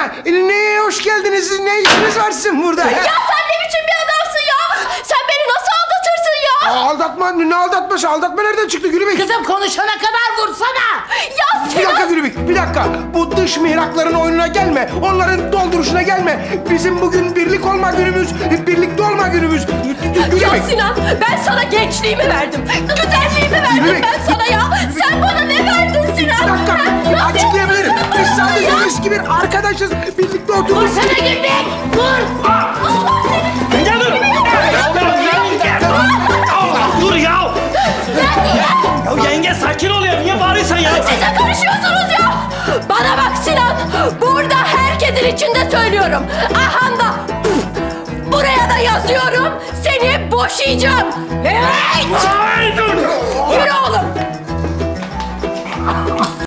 Kaygana, e, neye hoş geldiniz? Ne işiniz var sizin burada? Ya sen ne biçim bir adamsın ya? Sen beni nasıl aldatırsın ya? Aa, aldatma, ne aldatması? Aldatma nereden çıktı Gülübük? Kızım konuşana kadar vursana. Ya Bir Sinan! dakika Gülübük, bir dakika. Bu dış mihrakların oyununa gelme. Onların dolduruşuna gelme. Bizim bugün birlik olma günümüz, birlikte olma günümüz. Gülübük. Ya Sinan ben sana gençliğimi verdim. Güzelliğimi verdim Yürü. ben sana ya. Sen bana ne verdin Sinan? Bir dakika, Ha? Ya açıklayabilirim. Biz sadece eski bir arkadaşız. Birlikte otururuz. Vursana Güllük. Vur. Allah seni. Dur! Dur ya! Ya yenge sakin ol ya. Niye bağırıyorsun ya? Siz de karışıyorsunuz ya. Bana bak Sinan. Burada herkesin içinde söylüyorum. Ahanda. Buraya da yazıyorum. Seni boşayacağım. Evet. Ay dur!